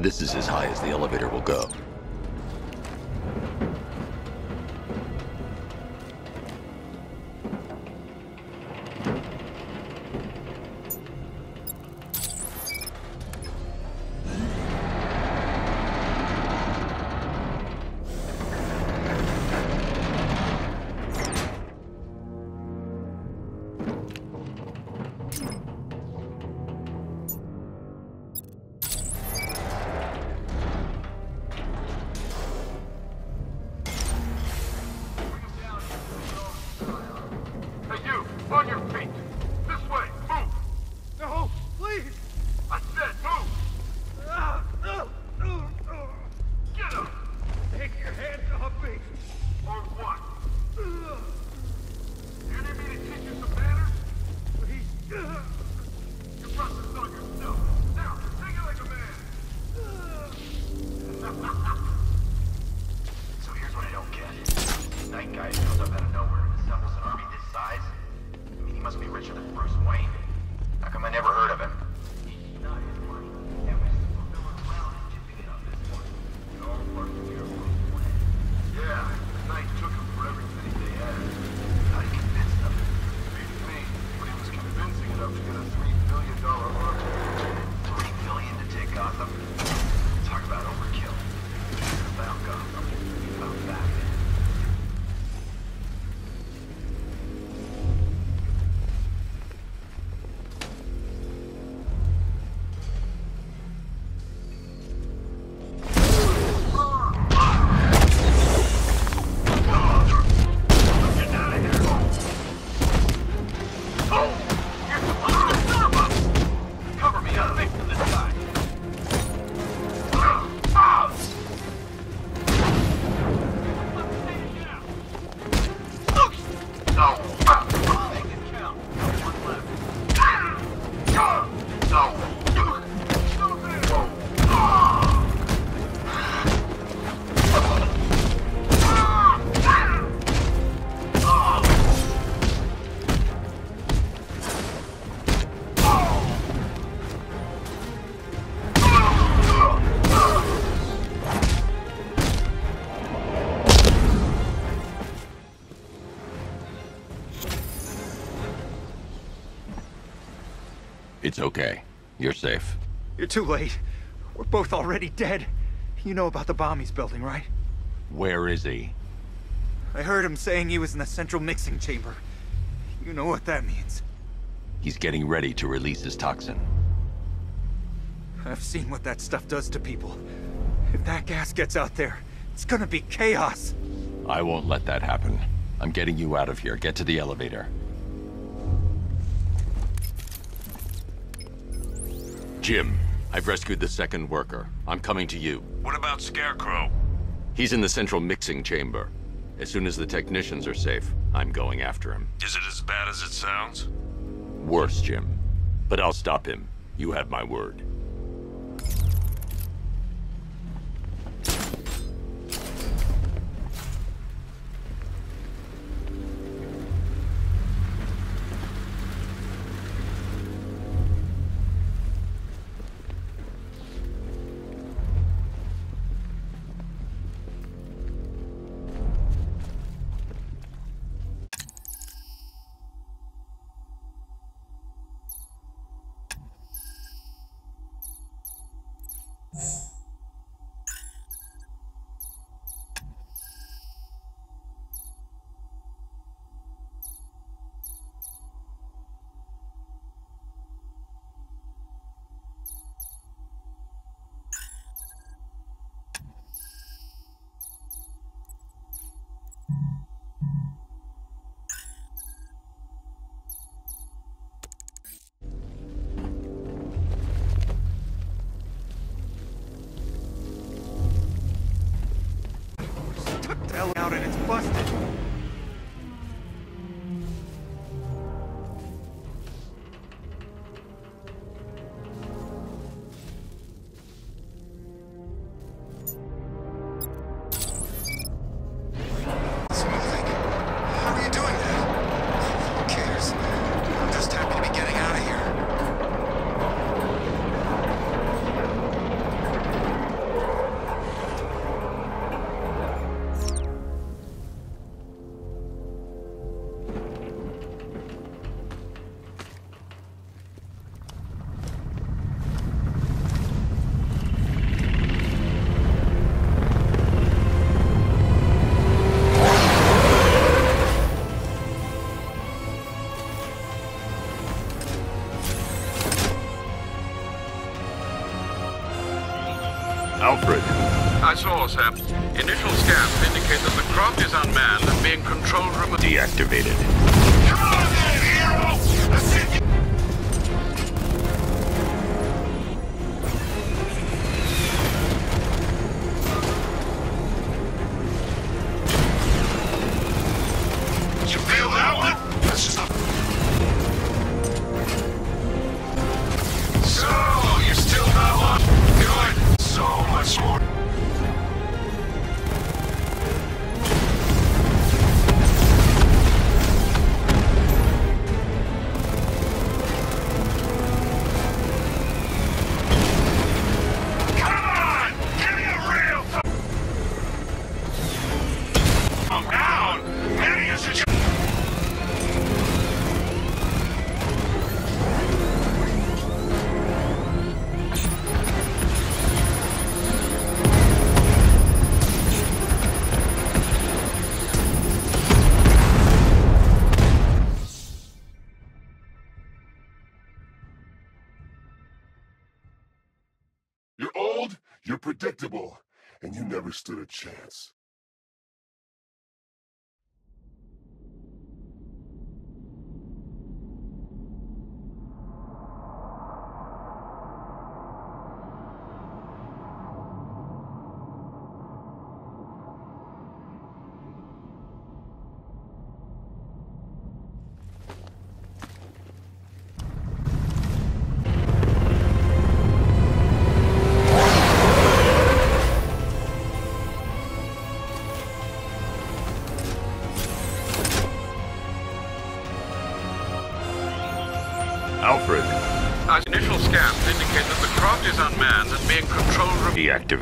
This is as high as the elevator will go. Guy shows up out of nowhere and assembles an army this size. I mean, he must be richer than Bruce Wayne. It's okay. You're safe. You're too late. We're both already dead. You know about the bomb he's building, right? Where is he? I heard him saying he was in the central mixing chamber. You know what that means. He's getting ready to release his toxin. I've seen what that stuff does to people. If that gas gets out there, it's gonna be chaos. I won't let that happen. I'm getting you out of here. Get to the elevator. Jim, I've rescued the second worker. I'm coming to you. What about Scarecrow? He's in the central mixing chamber. As soon as the technicians are safe, I'm going after him. Is it as bad as it sounds? Worse, Jim. But I'll stop him. You have my word. Buster. source, Hap. Initial scans indicate that the craft is unmanned and being controlled remotely. Deactivated. Come on then, hero! You're predictable, and you never stood a chance.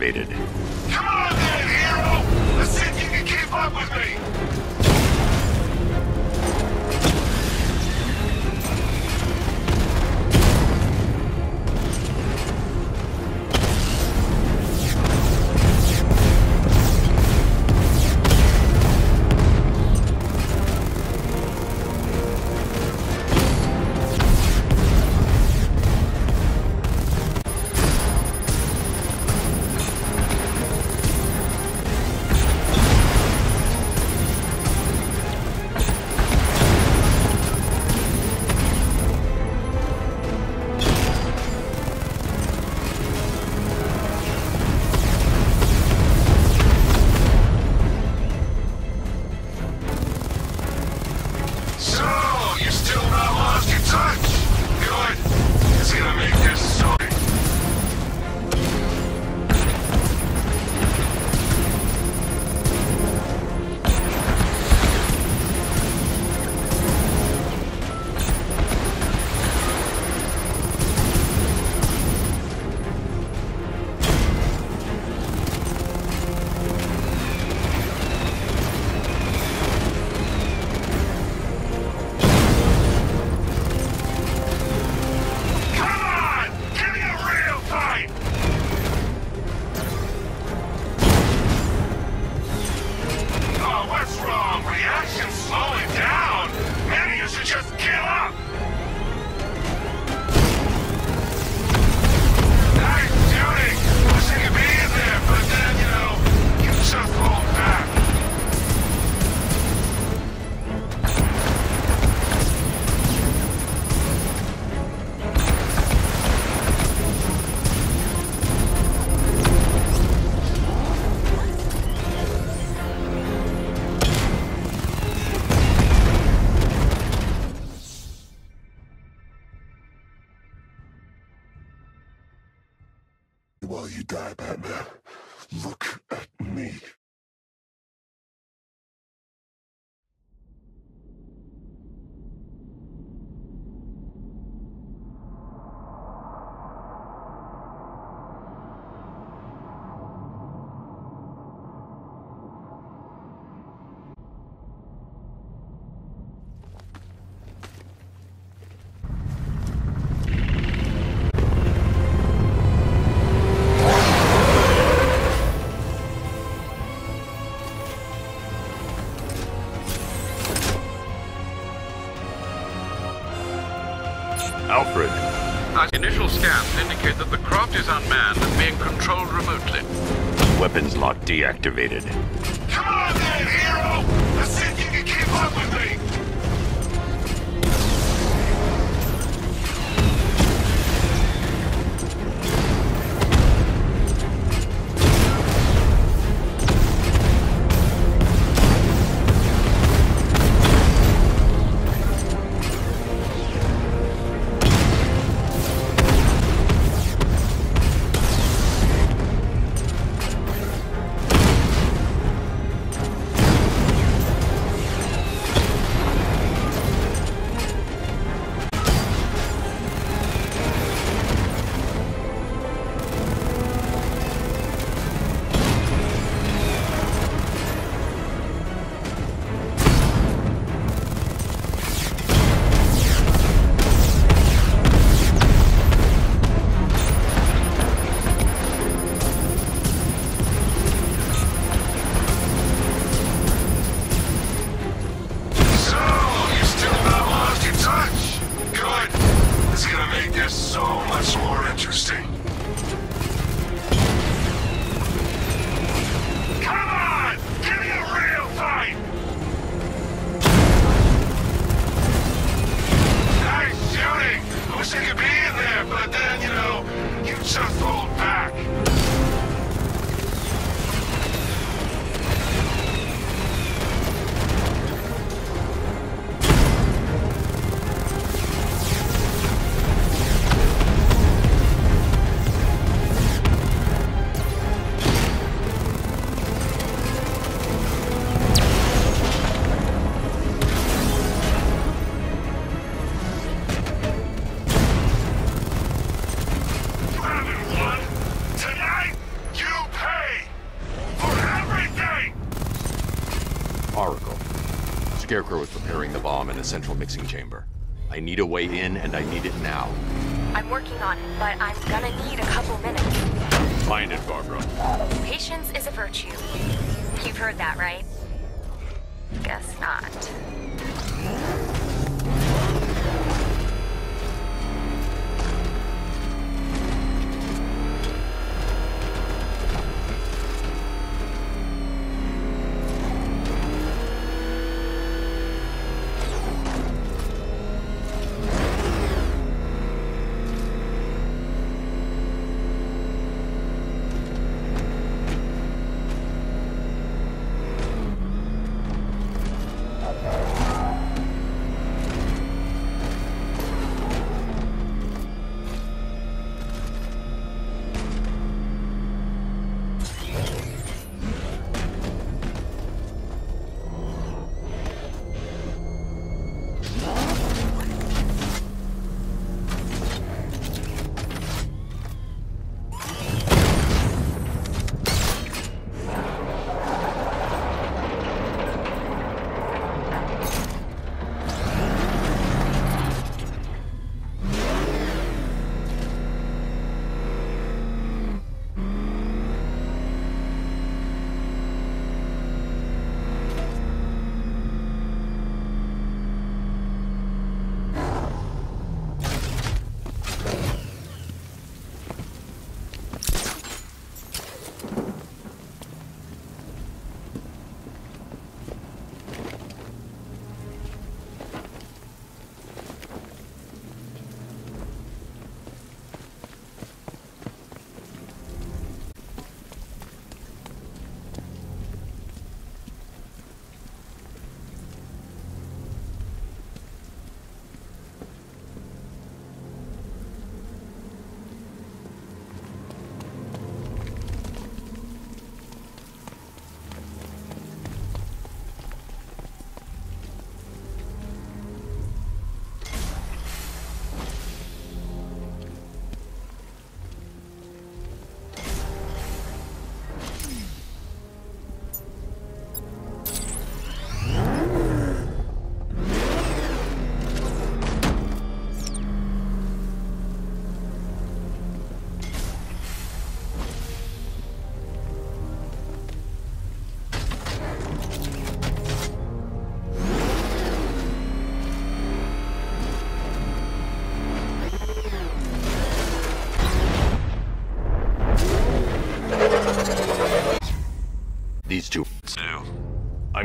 activated. Unbound man being controlled remotely. Weapons lock deactivated. Come on then, hero! Let's see if you can keep up with central mixing chamber. I need a way in, and I need it now. I'm working on it, but I'm gonna need a couple minutes. Find it, Barbara. Patience is a virtue. You've heard that, right? Guess not.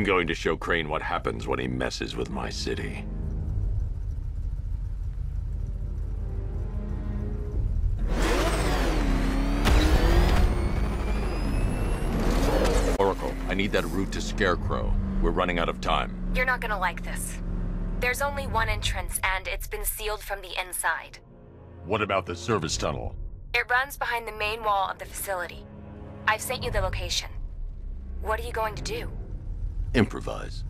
I'm going to show Crane what happens when he messes with my city. Oracle, I need that route to Scarecrow. We're running out of time. You're not gonna like this. There's only one entrance, and it's been sealed from the inside. What about the service tunnel? It runs behind the main wall of the facility. I've sent you the location. What are you going to do? Improvise.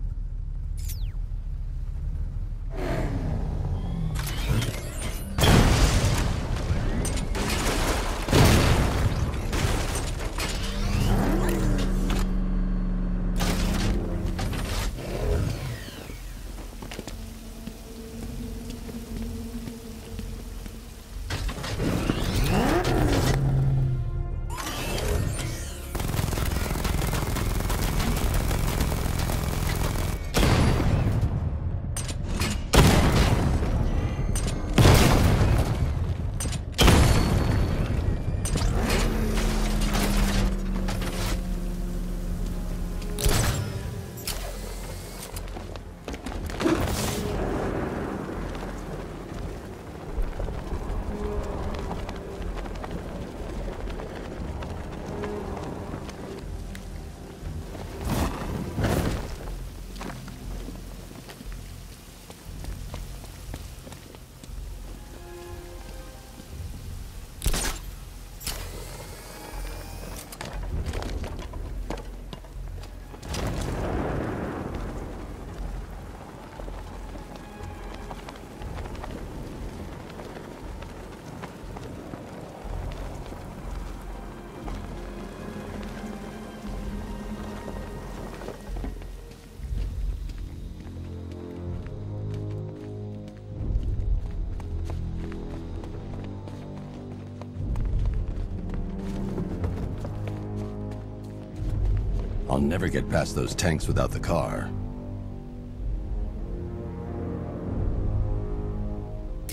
I'll never get past those tanks without the car.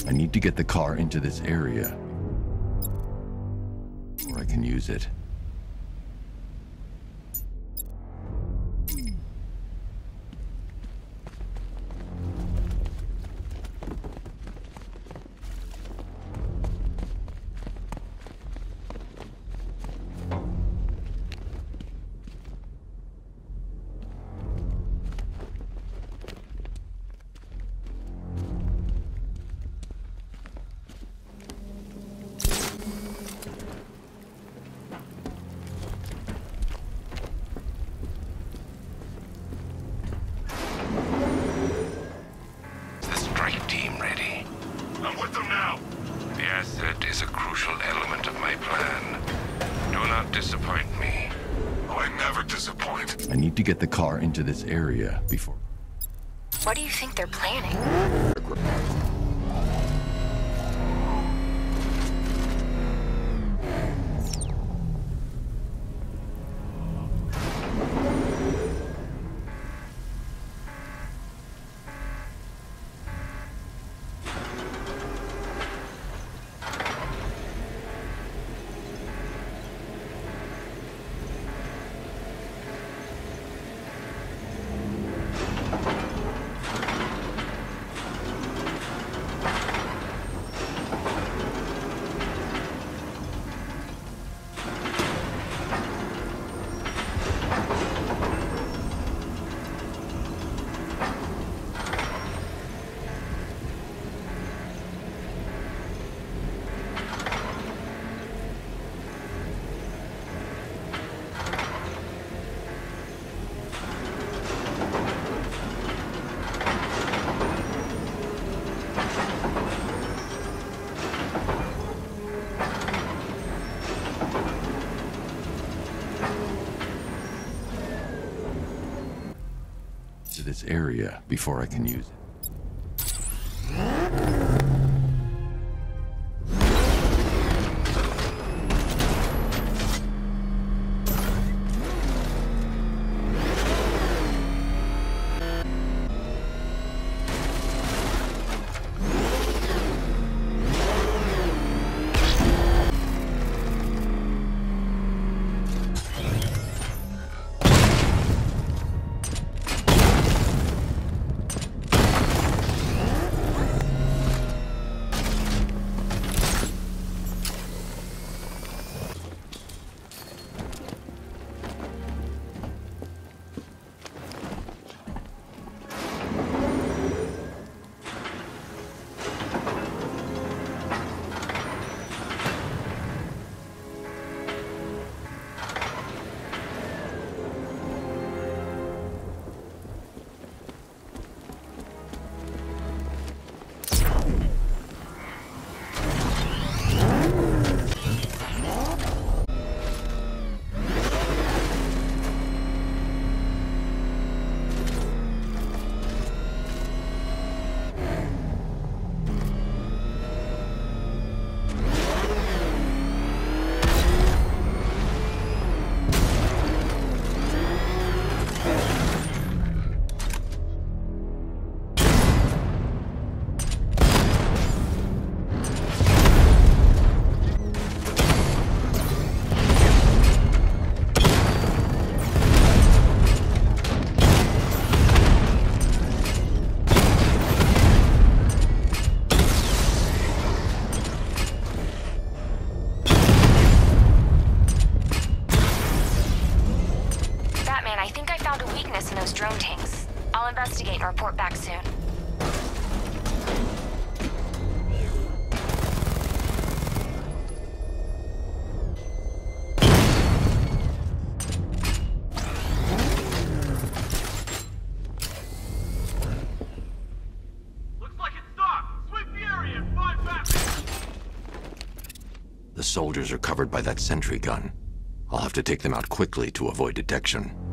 I need to get the car into this area. Or I can use it. Into this area this area before I can use it. Soldiers are covered by that sentry gun. I'll have to take them out quickly to avoid detection.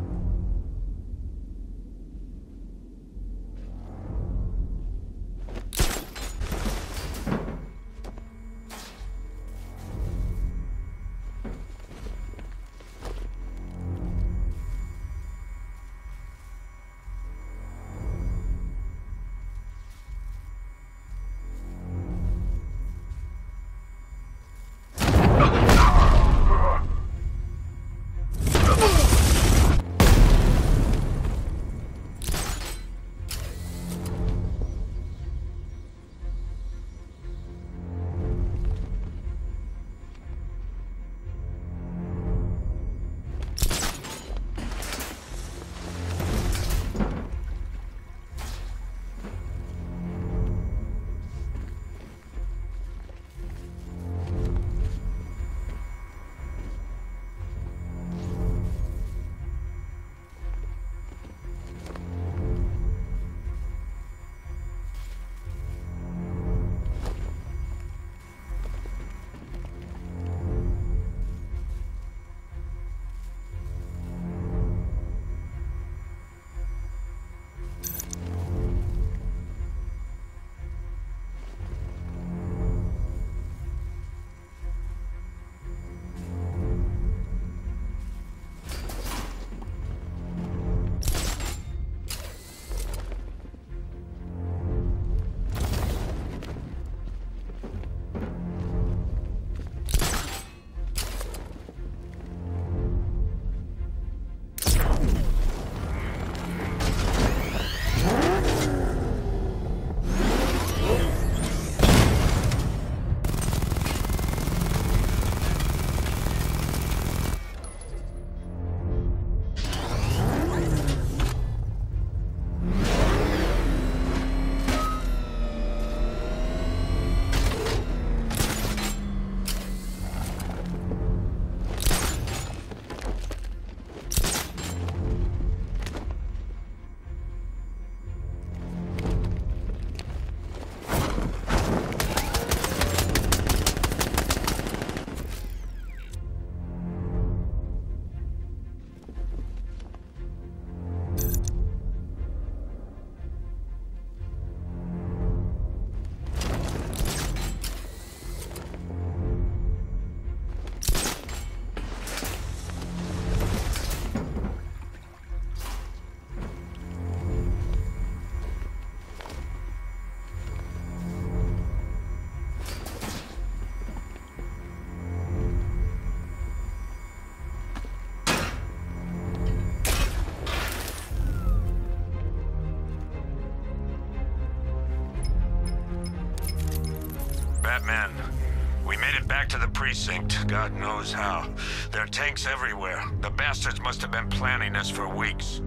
Back to the precinct, God knows how. There are tanks everywhere. The bastards must have been planning this for weeks.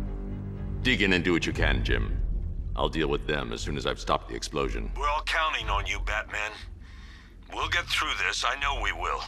Dig in and do what you can, Jim. I'll deal with them as soon as I've stopped the explosion. We're all counting on you, Batman. We'll get through this, I know we will.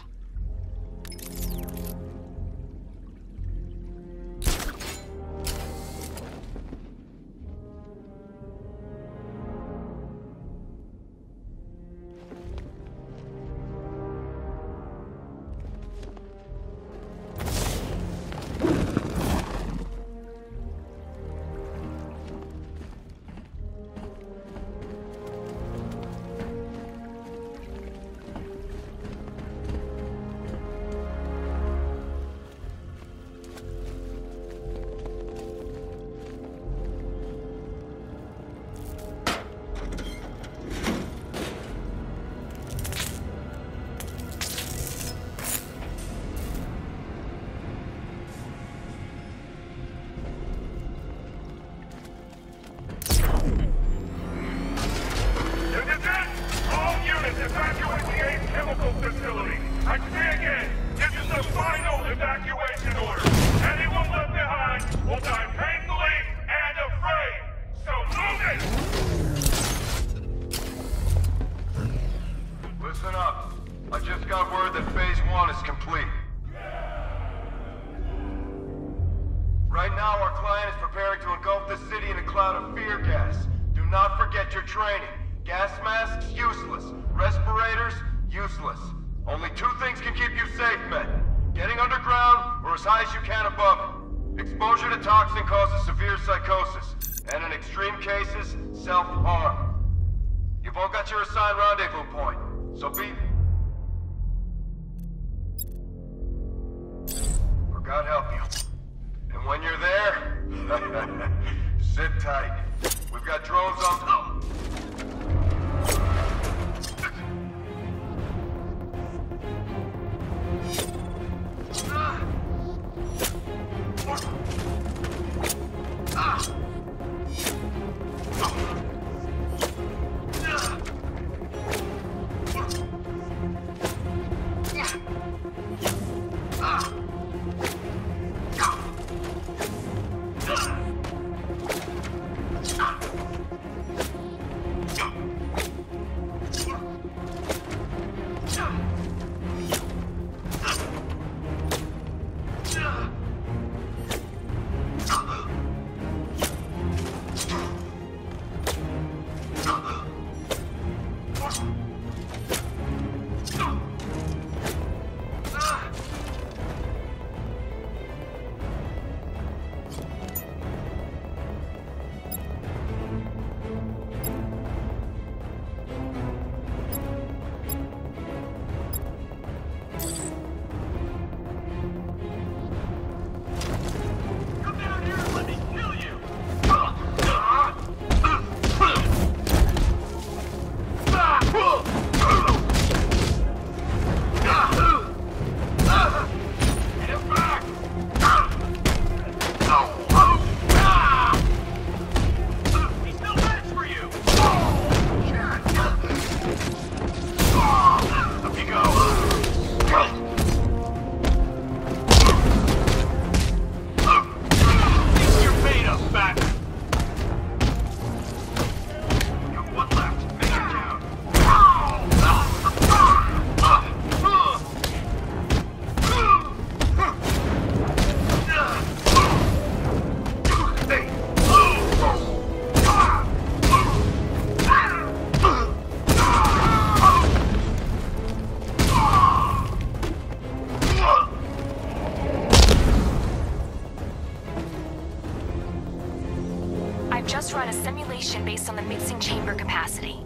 Simulation based on the mixing chamber capacity.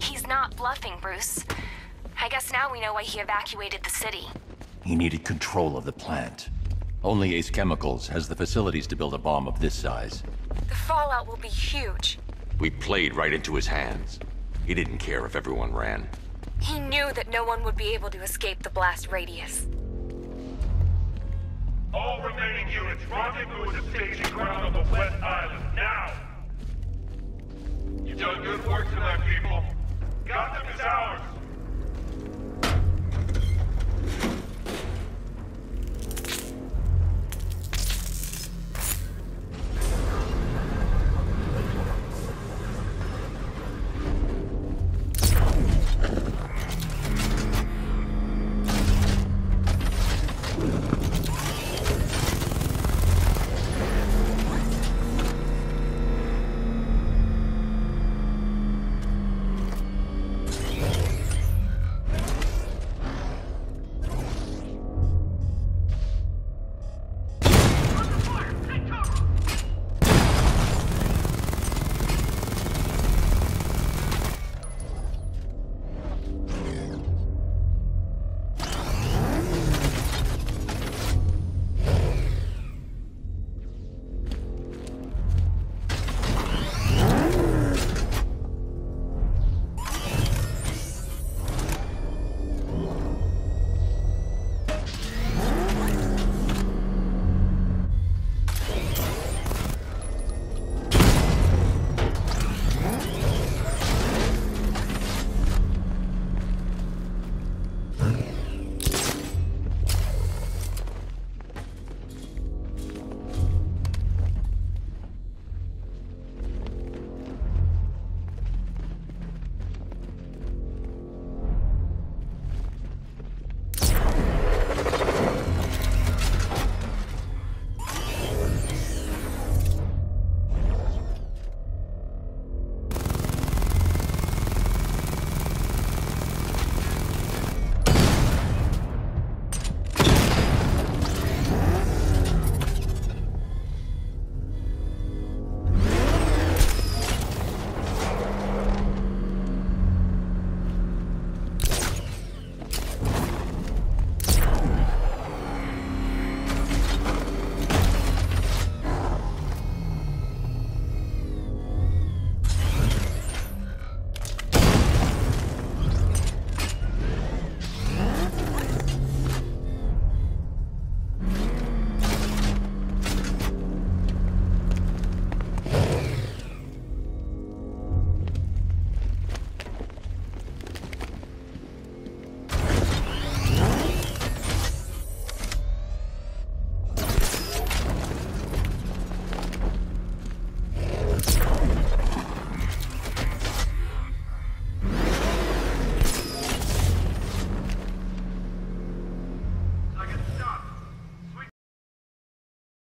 He's not bluffing, Bruce. I guess now we know why he evacuated the city. He needed control of the plant. Only Ace Chemicals has the facilities to build a bomb of this size. The fallout will be huge. We played right into his hands. He didn't care if everyone ran. He knew that no one would be able to escape the blast radius. All remaining units, rendezvous at the staging ground on the West Island, now! You've done good work for tonight, people. Gotham is ours!